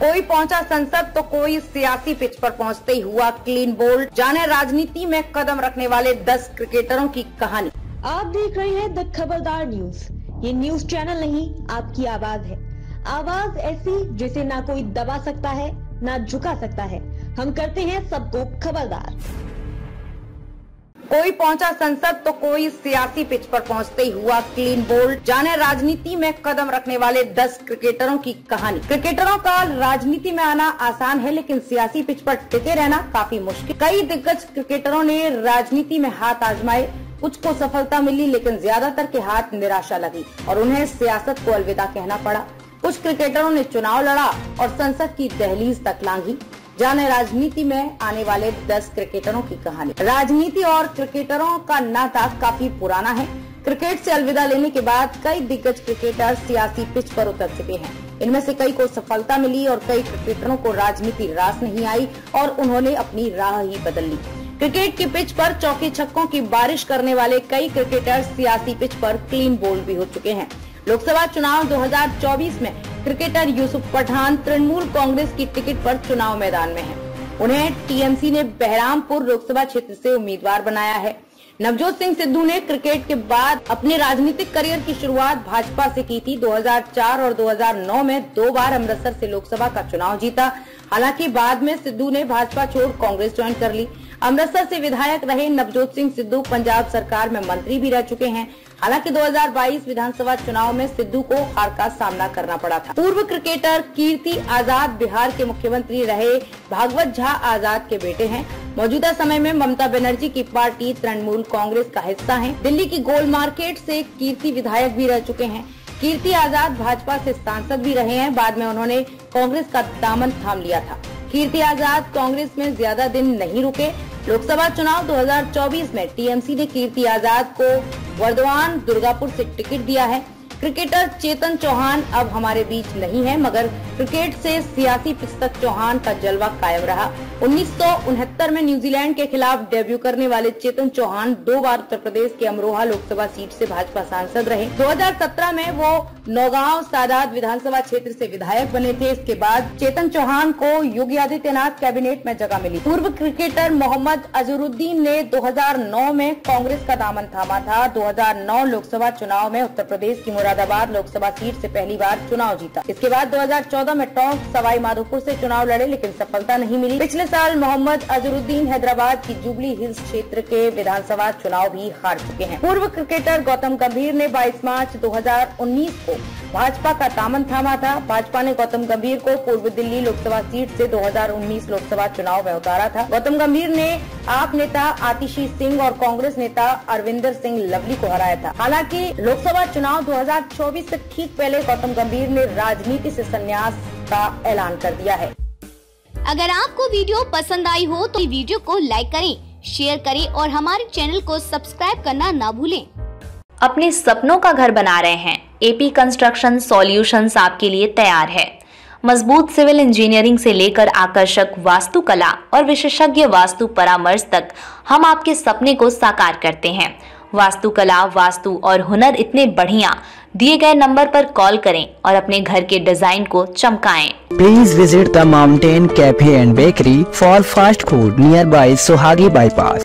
कोई पहुँचा संसद तो कोई सियासी पिच पर पहुँचते ही हुआ क्लीन बोल्ड जाने राजनीति में कदम रखने वाले 10 क्रिकेटरों की कहानी। आप देख रहे हैं द खबरदार न्यूज़ ये न्यूज़ चैनल नहीं, आपकी आवाज़ है। आवाज़ ऐसी जिसे ना कोई दबा सकता है, ना झुका सकता है। हम करते हैं सबको खबरदार। कोई पहुँचा संसद तो कोई सियासी पिच पर पहुँचते ही हुआ क्लीन बोल्ड जाने राजनीति में कदम रखने वाले 10 क्रिकेटरों की कहानी। क्रिकेटरों का राजनीति में आना आसान है, लेकिन सियासी पिच पर टिके रहना काफ़ी मुश्किल। कई दिग्गज क्रिकेटरों ने राजनीति में हाथ आजमाए। कुछ को सफलता मिली, लेकिन ज़्यादातर के हाथ निराशा लगी और उन्हें सियासत को अलविदा कहना पड़ा। कुछ क्रिकेटरों ने चुनाव लड़ा और संसद की दहलीज तक लांघी। जाने राजनीति में आने वाले 10 क्रिकेटरों की कहानी। राजनीति और क्रिकेटरों का नाता काफ़ी पुराना है। क्रिकेट से अलविदा लेने के बाद कई दिग्गज क्रिकेटर सियासी पिच पर उतर चुके हैं। इनमें से कई को सफलता मिली और कई क्रिकेटरों को राजनीति रास नहीं आई और उन्होंने अपनी राह ही बदल ली। क्रिकेट की पिच पर चौके छक्कों की बारिश करने वाले कई क्रिकेटर सियासी पिच पर क्लीन बोल्ड भी हो चुके हैं। लोकसभा चुनाव 2024 में क्रिकेटर यूसुफ पठान तृणमूल कांग्रेस की टिकट पर चुनाव मैदान में हैं। उन्हें टीएमसी ने बहरामपुर लोकसभा क्षेत्र से उम्मीदवार बनाया है। नवजोत सिंह सिद्धू ने क्रिकेट के बाद अपने राजनीतिक करियर की शुरुआत भाजपा से की थी। 2004 और 2009 में दो बार अमृतसर से लोकसभा का चुनाव जीता। हालाँकि बाद में सिद्धू ने भाजपा छोड़ कांग्रेस ज्वाइन कर ली। अमृतसर से विधायक रहे नवजोत सिंह सिद्धू पंजाब सरकार में मंत्री भी रह चुके हैं। हालाँकि 2022 विधानसभा चुनाव में सिद्धू को हार का सामना करना पड़ा था। पूर्व क्रिकेटर कीर्ति आज़ाद बिहार के मुख्यमंत्री रहे भागवत झा आज़ाद के बेटे हैं। मौजूदा समय में ममता बनर्जी की पार्टी तृणमूल कांग्रेस का हिस्सा है। दिल्ली की गोल मार्केट से कीर्ति विधायक भी रह चुके हैं। कीर्ति आज़ाद भाजपा से सांसद भी रहे हैं। बाद में उन्होंने कांग्रेस का दामन थाम लिया था। कीर्ति आज़ाद कांग्रेस में ज़्यादा दिन नहीं रुके। लोकसभा चुनाव 2024 में टीएमसी ने कीर्ति आज़ाद को वर्धमान दुर्गापुर से टिकट दिया है। क्रिकेटर चेतन चौहान अब हमारे बीच नहीं है, मगर क्रिकेट से सियासी पुस्तक चौहान का जलवा कायम रहा। उन्नीस सौ उनहत्तर में न्यूजीलैंड के खिलाफ डेब्यू करने वाले चेतन चौहान दो बार उत्तर प्रदेश के अमरोहा लोकसभा सीट से भाजपा सांसद रहे। 2017 में वो नौगांव सादात विधानसभा क्षेत्र से विधायक बने थे। इसके बाद चेतन चौहान को योगी आदित्यनाथ कैबिनेट में जगह मिली। पूर्व क्रिकेटर मोहम्मद अजहरुद्दीन ने 2009 में कांग्रेस का दामन थामा था। 2009 लोकसभा चुनाव में उत्तर प्रदेश की मुरादाबाद लोकसभा सीट से पहली बार चुनाव जीता। इसके बाद 2014 में टोंक सवाई माधोपुर से चुनाव लड़े, लेकिन सफलता नहीं मिली। पिछले साल मोहम्मद अजरुद्दीन हैदराबाद की जुबली हिल्स क्षेत्र के विधानसभा चुनाव भी हार चुके हैं। पूर्व क्रिकेटर गौतम गंभीर ने 22 मार्च 2019 को भाजपा का दामन थामा था। भाजपा ने गौतम गंभीर को पूर्व दिल्ली लोकसभा सीट से 2019 लोकसभा चुनाव में उतारा था। गौतम गंभीर ने आप नेता आतिशी सिंह और कांग्रेस नेता अरविंदर सिंह लवली को हराया था। हालाँकि लोकसभा चुनाव 2024 से ठीक पहले गौतम गंभीर ने राजनीति से संन्यास का ऐलान कर दिया है। अगर आपको वीडियो पसंद आई हो तो वीडियो को लाइक करें शेयर करें और हमारे चैनल को सब्सक्राइब करना ना भूलें। अपने सपनों का घर बना रहे हैं। एपी कंस्ट्रक्शन सॉल्यूशंस आपके लिए तैयार है। मज़बूत सिविल इंजीनियरिंग से लेकर आकर्षक वास्तुकला और विशेषज्ञ वास्तु परामर्श तक हम आपके सपने को साकार करते हैं। वास्तुकला वास्तु और हुनर इतने बढ़िया दिए गए नंबर पर कॉल करें और अपने घर के डिज़ाइन को चमकाएँ। Please visit the mountain cafe and bakery for fast food nearby Suhagi bypass